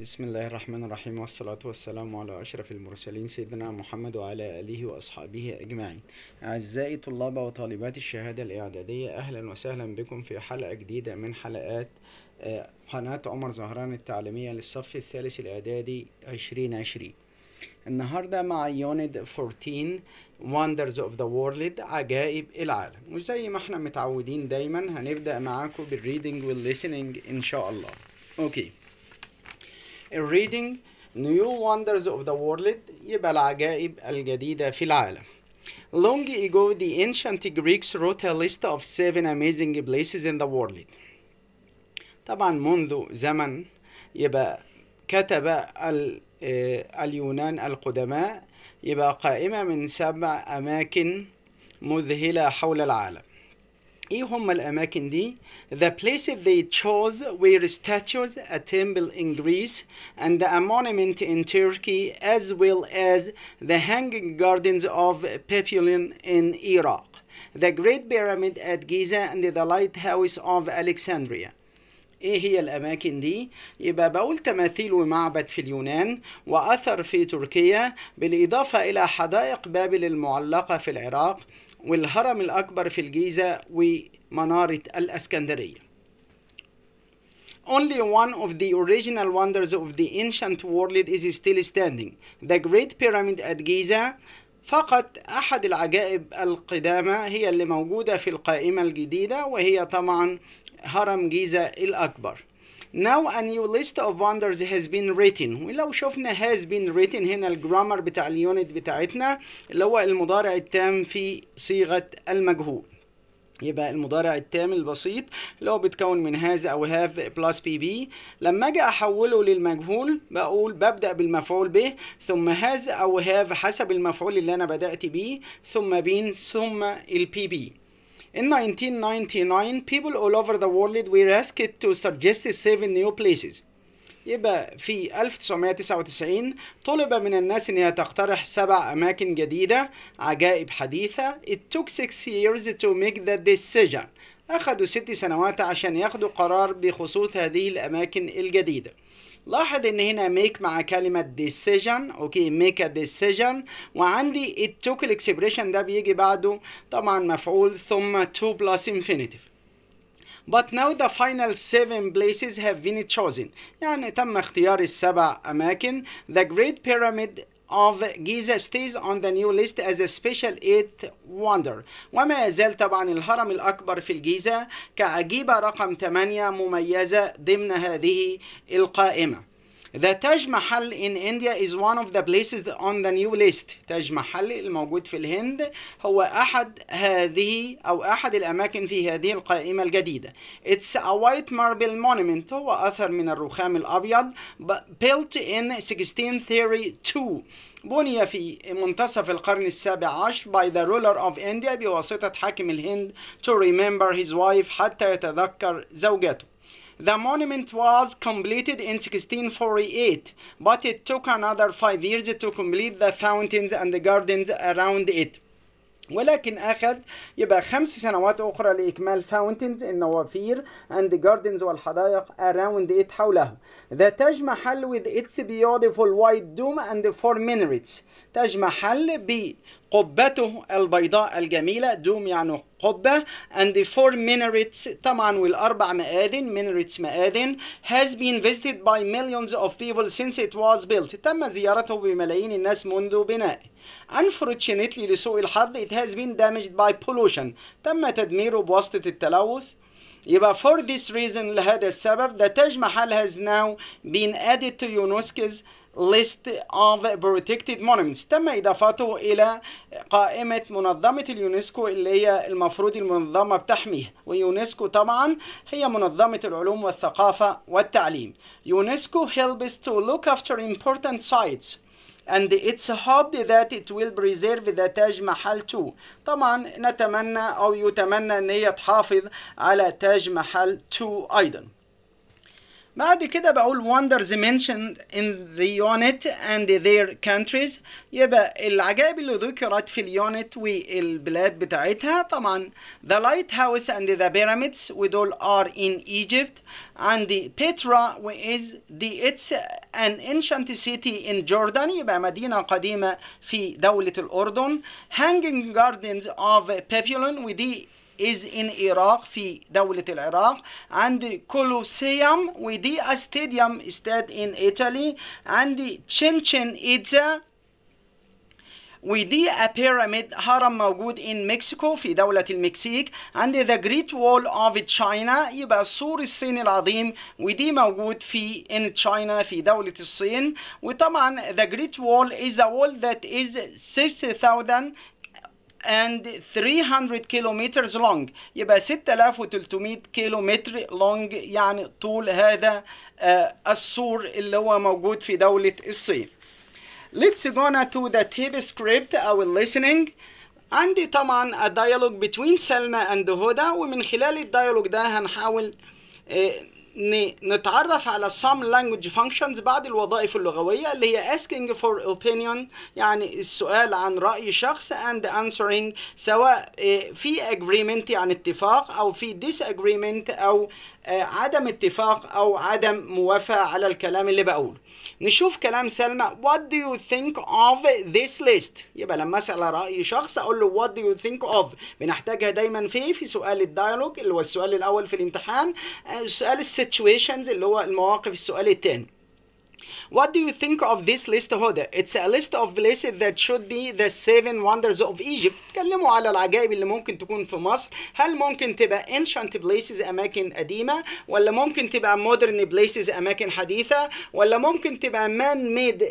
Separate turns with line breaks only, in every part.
بسم الله الرحمن الرحيم والصلاة والسلام على أشرف المرسلين سيدنا محمد وعلى آله وأصحابه أجمعين أعزائي طلاب وطالبات الشهادة الإعدادية أهلا وسهلا بكم في حلقة جديدة من حلقات قناة عمر زهران التعليمية للصف الثالث الإعدادي 2020 النهاردة مع unit 14 Wonders of the World عجائب العالم. وزي ما إحنا متعودين دايما هنبدأ معاكم بال reading وال listening إن شاء الله. okay ال reading New Wonders of the World يبقى العجائب الجديدة في العالم. Long ago the ancient Greeks wrote a list of seven amazing places in the world. طبعا منذ زمن يبقى كتب آه، اليونان القدماء يبقى قائمة من سبع أماكن مذهلة حول العالم. إيه هم الاماكن دي the places they chose were statues a temple in Greece and a monument in Turkey as well as the hanging gardens of Papillon in Iraq the great pyramid at Giza and the lighthouse of Alexandria إيه هي الاماكن دي يبقى بقول تماثيل ومعبد في اليونان واثر في تركيا بالاضافه إلى حدائق بابل المعلقه في العراق والهرم الأكبر في الجيزة ومنارة الإسكندرية Only one of the original wonders of the ancient world is still standing. The Great Pyramid at Giza فقط أحد العجائب القدامى هي اللي موجودة في القائمة الجديدة وهي طبعا هرم جيزة الأكبر. Now a new list of wonders has been written. ولو شفنا has been written هنا الجرامر بتاع اليونت بتاعتنا اللي هو المضارع التام في صيغة المجهول. يبقى المضارع التام البسيط اللي هو بيتكون من has أو have plus PP لما أجي أحوله للمجهول بقول ببدأ بالمفعول به ثم has أو have حسب المفعول اللي أنا بدأت بيه ثم been ثم ال PP In 1999, people all over the world were asked to suggest seven new places. يبقى في 1999 طلب من الناس إن هي تقترح سبع أماكن جديدة عجائب حديثة. It took six years to make the decision. أخذوا ست سنوات عشان ياخدوا قرار بخصوص هذه الأماكن الجديدة. لاحظ ان هنا make مع كلمة decision okay make a decision وعندي it took ال expression ده بيجي بعده طبعا مفعول ثم to plus infinitive But now the final seven places have been chosen. يعني تم اختيار السبع أماكن. The Great Pyramid of Giza stays on the new list as a special eighth wonder. وما يزال طبعا الهرم الأكبر في الجيزة كعجيبة رقم 8 مميزة ضمن هذه القائمة. The Taj Mahal in India is one of the places on the new list. تاج محل الموجود في الهند هو أحد هذه أو أحد الأماكن في هذه القائمة الجديدة. It's a white marble monument هو أثر من الرخام الأبيض built in 1632 بني في منتصف القرن السابع عشر by the ruler of India بواسطة حاكم الهند to remember his wife حتى يتذكر زوجته. The monument was completed in 1648, but it took another five years to complete the fountains and the gardens around it. ولكن أخذ يبقى خمس سنوات أخرى لإكمال fountains النوافير and the gardens والحدائق around it حوله. The Taj Mahal with its beautiful white dome and four minarets. تاج محل بقبته البيضاء الجميلة dome يعني قبة and the four minarets طبعا والأربع مآذن minarets مآذن has been visited by millions of people since it was built تم زيارته بملايين الناس منذ بنائه Unfortunately لسوء الحظ it has been damaged by pollution تم تدميره بواسطة التلوث يبقى for this reason لهذا السبب the Taj Mahal has now been added to UNESCO's list of protected monuments. تم إضافته إلى قائمة منظمة اليونسكو اللي هي المفروض المنظمة بتحميها ويونسكو طبعا هي منظمة العلوم والثقافة والتعليم. يونسكو helps to look after important sites and it's hoped that it will preserve the Taj Mahal too. طبعا نتمنى أو يتمنى أن هي تحافظ على تاج محل 2 أيضا. بعد كده بقول wonders mentioned in the unit and their countries يبقى العجائب اللي ذكرت في اليونت والبلاد بتاعتها طبعا the lighthouse and the pyramids ودول are in Egypt عندي Petra is the it's an ancient city in Jordan يبقى مدينة قديمة في دولة الأردن hanging gardens of Babylon ودي is in Iraq, في دولة العراق, and Colosseum, with the a stadium instead in Italy, and Chinchin Itza, with the a pyramid, هرم موجود in Mexico, في دولة Mexico. and the Great Wall of China, يبقى سور الصين العظيم, with the موجود في in China, في دولة الصين, وطبعا the Great Wall is a wall that is 6,000 and 300 kilometers long يبقى 6300 كيلومتر long يعني طول هذا آه، السور اللي هو موجود في دولة الصين. Let's go now to the tape script. أو listening. عندي طبعا a dialogue between سلمى and هدى ومن خلال ال dialogue ده هنحاول آه، نتعرف على some language functions بعض الوظائف اللغوية اللي هي asking for opinion يعني السؤال عن رأي شخص and answering سواء في agreement يعني اتفاق أو في disagreement أو عدم اتفاق أو عدم موافقة على الكلام اللي بقوله. نشوف كلام سلمى. What do you think of this list? يبقى لما أسأل رأي شخص أقول له what do you think of بنحتاجها دايما في في سؤال ال dialogue اللي هو السؤال الأول في الامتحان سؤال ال situations اللي هو المواقف السؤال الثاني What do you think of this list هدى؟ It's a list of places that should be the seven wonders of Egypt. اتكلموا على العجائب اللي ممكن تكون في مصر. هل ممكن تبقى ancient places أماكن قديمة؟ ولا ممكن تبقى modern places أماكن حديثة؟ ولا ممكن تبقى man made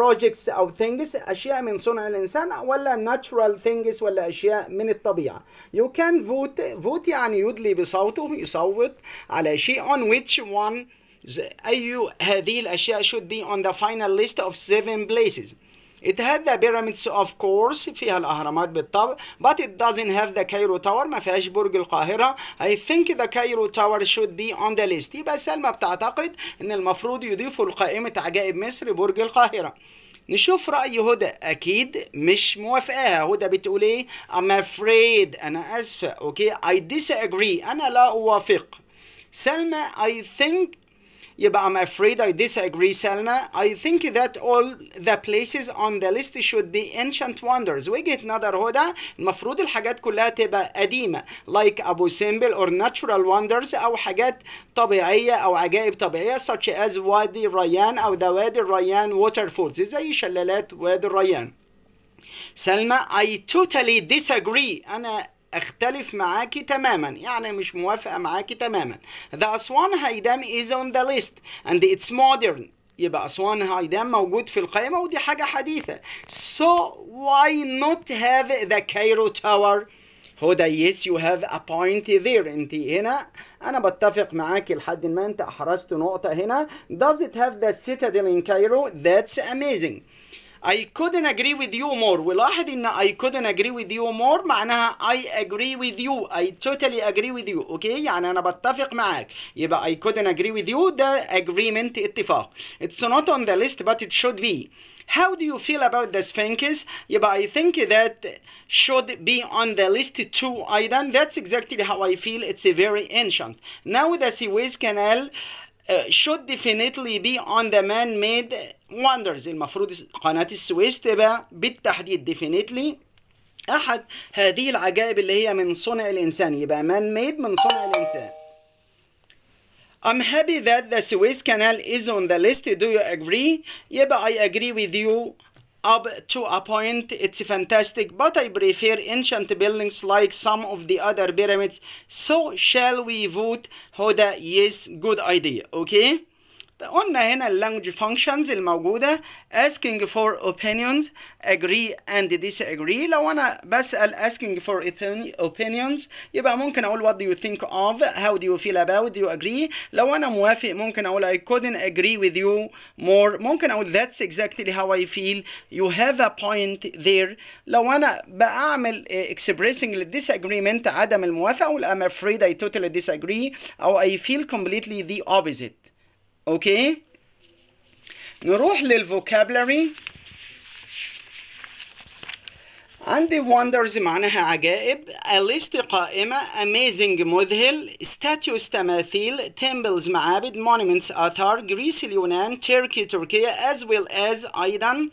projects أو things أشياء من صنع الإنسان ولا natural things ولا أشياء من الطبيعة. You can vote vote يعني يدلي بصوته يصوت على شيء on which one أي هذه الأشياء should be on the final list of seven places. It had the pyramids of course فيها الأهرامات بالطبع but it doesn't have the Cairo Tower ما فيهاش برج القاهرة. I think the Cairo Tower should be on the list. يبقى سلمى بتعتقد إن المفروض يضيفوا لقائمة عجائب مصر برج القاهرة. نشوف رأي هدى أكيد مش موافقاها. هدى بتقول إيه؟ I'm afraid. أنا أسفة. okay I disagree. أنا لا أوافق. سلمى I think يبقى I'm afraid I disagree سلمى I think that all the places on the list should be ancient wonders. وجهة نظر هدى المفروض الحاجات كلها تبقى قديمة like أبو سمبل or natural wonders أو حاجات طبيعية أو عجائب طبيعية such as وادي الريان أو the وادي الريان waterfalls زي شلالات وادي الريان. سلمى I totally disagree. أنا أختلف معاكي تماما. يعني مش موافقة معاكي تماما. The أسوان هيدام is on the list and it's modern. يبقى أسوان هيدام موجود في القائمة ودي حاجة حديثة. So why not have the Cairo Tower? هدى yes you have a point there. انت هنا أنا بتفق معاكي لحد ما أنت أحرزت نقطة هنا. Does it have the citadel in Cairo? That's amazing. I couldn't agree with you more ولاحظ ان I couldn't agree with you more معناها I agree with you I totally agree with you اوكي okay? يعني انا بتفق معاك يبقى I couldn't agree with you ده agreement اتفاق It's not on the list but it should be How do you feel about the Sphinx? يبقى I think that should be on the list too أيضا That's exactly how I feel It's very ancient Now the Suez Canal Uh, should definitely be on the man-made wonders المفروض قناة السويس تبقى بالتحديد definitely أحد هذه العجائب اللي هي من صنع الإنسان يبقى man-made من صنع الإنسان I'm happy that the Suez Canal is on the list. Do you agree? يبقى I agree with you up to a point. It's fantastic but i prefer ancient buildings like some of the other pyramids. So shall we vote? Hoda yes good idea okay? قلنا هنا اللانجوج functions الموجودة asking for opinions agree and disagree لو أنا بسأل asking for opinions يبقى ممكن أقول what do you think of how do you feel about do you agree لو أنا موافق ممكن أقول I couldn't agree with you more ممكن أقول that's exactly how I feel you have a point there لو أنا بعمل expressing disagreement عدم الموافقة أقول I'm afraid I totally disagree أو I feel completely the opposite okay نروح لل vocabulary عندي wonders معناها عجائب. A list قائمة. Amazing مذهل. Statues تماثيل temples معابد. Monuments آثار. Greece اليونان. تركي تركيا. As well as أيضا.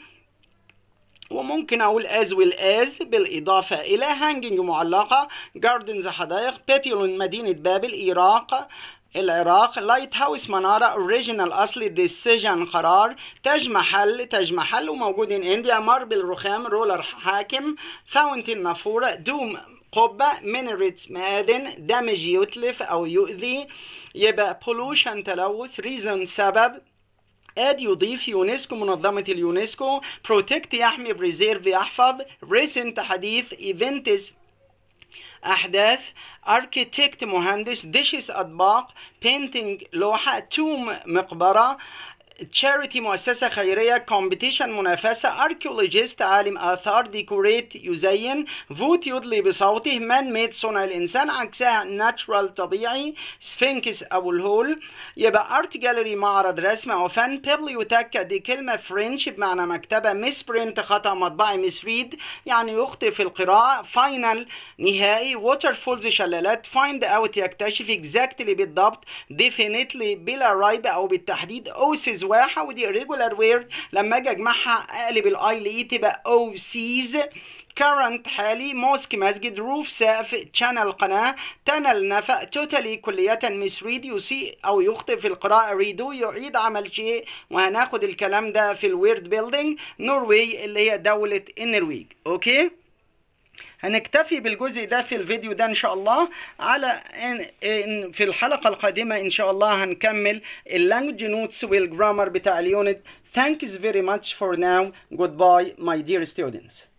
وممكن أقول as well as بالإضافة إلى hanging معلقة. Gardens حدائق. Babylon مدينة بابل. Iraq العراق lighthouse منارة original اصلي design قرار Taj Mahal تاج محل وموجود in India marble رخام ruler حاكم fountain نافورة dome قبة minaret مآذن damage يتلف أو يؤذي يبقى pollution تلوث reason سبب. add يضيف UNESCO منظمة اليونسكو protect يحمي preserve يحفظ. recent حديث events أحداث. architect مهندس. dishes أطباق. painting لوحة. tomb مقبرة. charity مؤسسة خيرية competition منافسة archaeologist عالم آثار decorate يزين vote يدلي بصوته man made صنع الإنسان عكسها natural طبيعي sphinx أبو الهول. يبقى art gallery معرض رسم أو فن bibliotheca دي كلمة French بمعنى مكتبة misprint خطأ مطبعي misread يعني يخطئ في القراءة final نهائي waterfalls شلالات find out يكتشف exactly بالضبط definitely بلا ريب أو بالتحديد oasis واحة ودي irregular word لما أجي أجمعها أقلب ال i ل e تبقى oases current حالي mosque مسجد roof سقف channel قناة tunnel نفق totally كلية misread يسيء أو يخطئ في القراءة redo يعيد عمل شيء. وهناخد الكلام ده في ال word building Norway اللي هي دولة النرويج okay؟ هنكتفي بالجزء ده في الفيديو ده إن شاء الله على إن في الحلقة القادمة إن شاء الله هنكمل ال language notes وال grammar بتاع ال unit Thanks very much for now. Goodbye, my dear students.